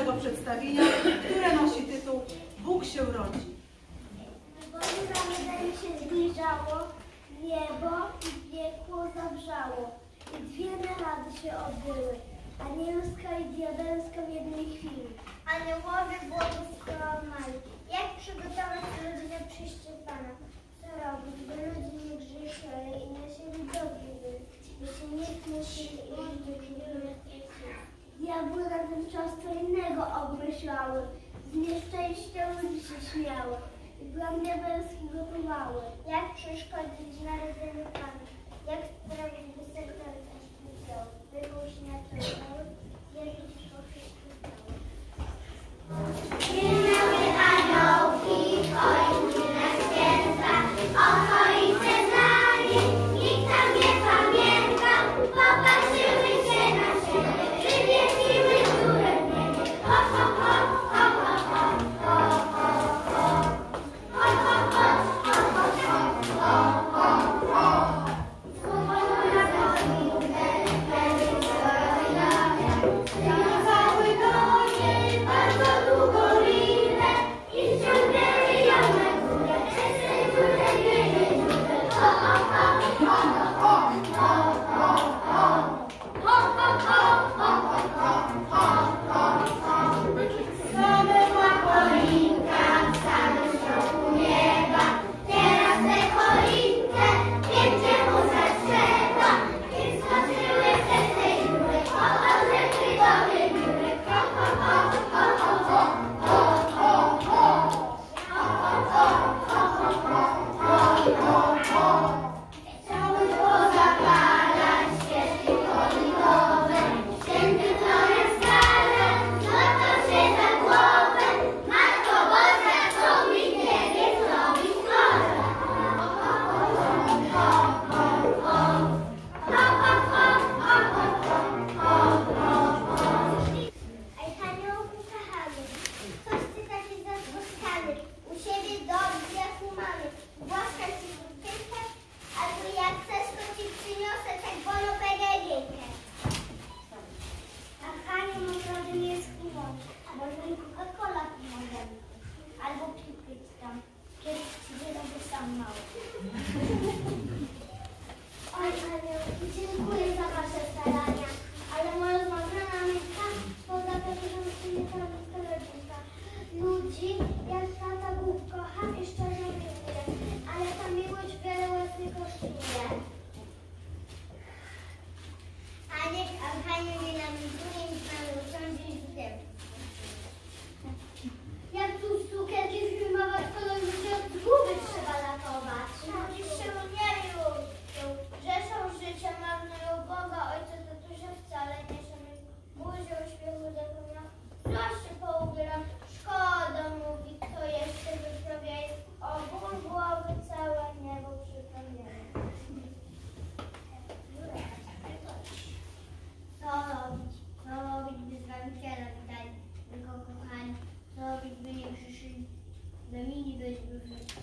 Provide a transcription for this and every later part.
naszego przedstawienia, które nosi tytuł Bóg się rodzi. Boże narodzenie się zbliżało, niebo i piekło zawrzało i dwie narady się odbyły, anielska i diabelska w jednej chwili. Aniołowie głodów kłamali. Jak przygotować ludzi na przyjście Pana? Co robić, by ludzie nie grzeszyli i nasi ludowi byli, by się nie śmieszyli i ludzie, którzy Jabłka tymczas co innego obmyślały, z nieszczęścia ludzi się śmiały i plan diabelski gotowały. Jak przeszkodzić narodzeniu Panu? Jak sprawić, by sektorka śmigał? Wygłusznia to, jak już po wszystkim. home, home. 那另一个就是。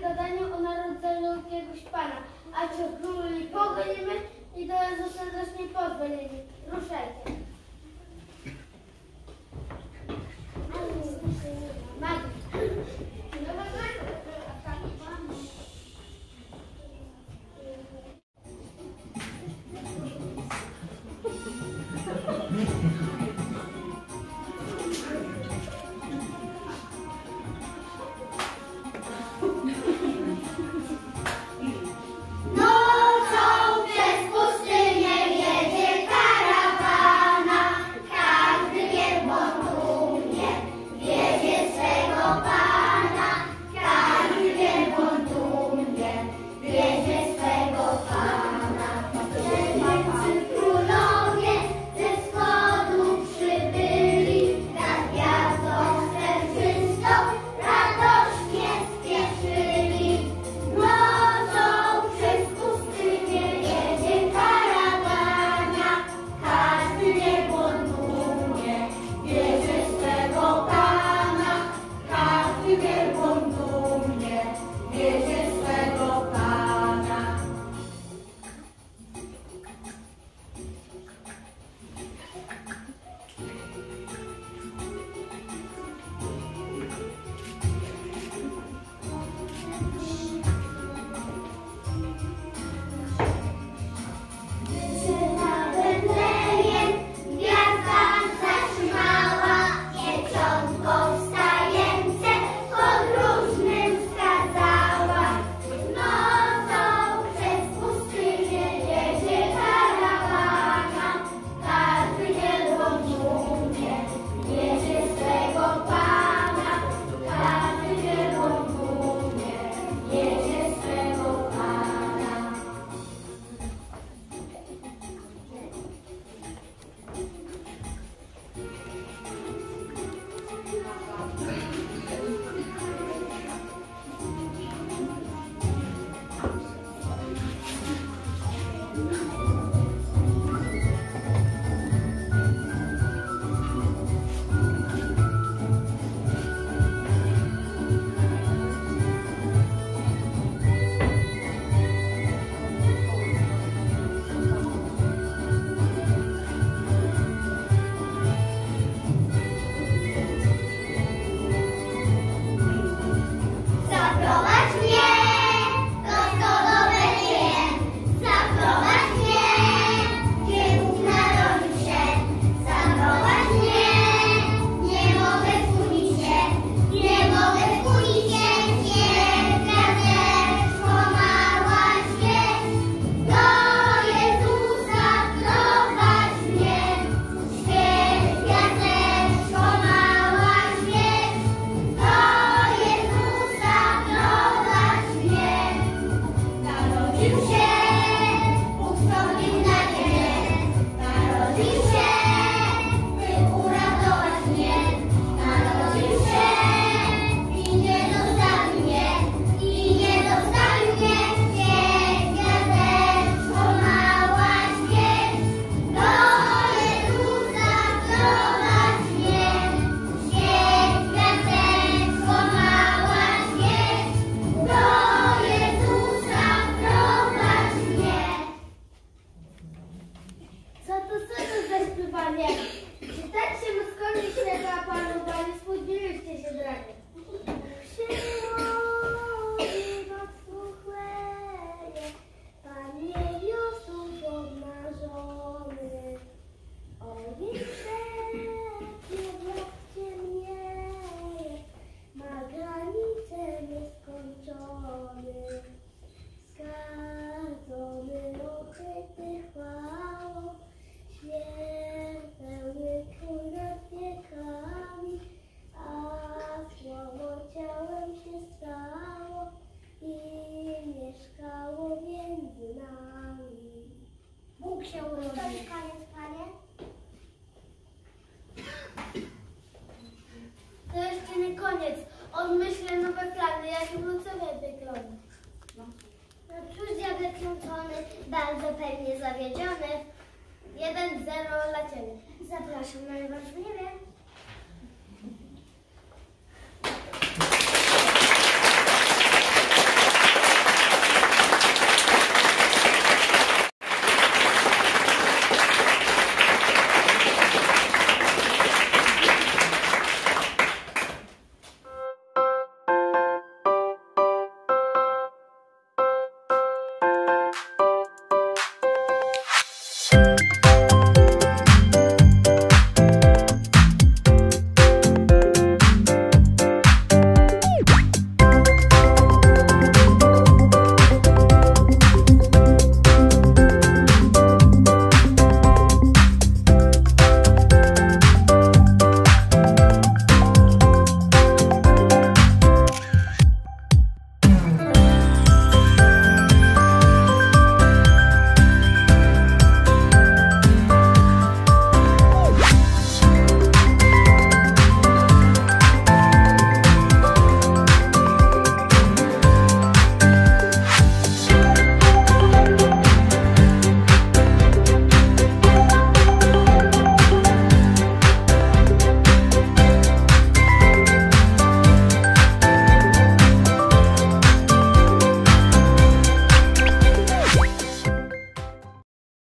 gadania o narodzeniu jakiegoś pana, a cię okrągli pogonimy i do nas zostaniesz niepodwoleni. Ruszajcie. koniec. On myśli nowe plany, jak wrócowie wygląda. No cóż, diable kręcony, bardzo pewnie zawiedziony. 1-0 dla Ciebie. Zapraszam na Wasz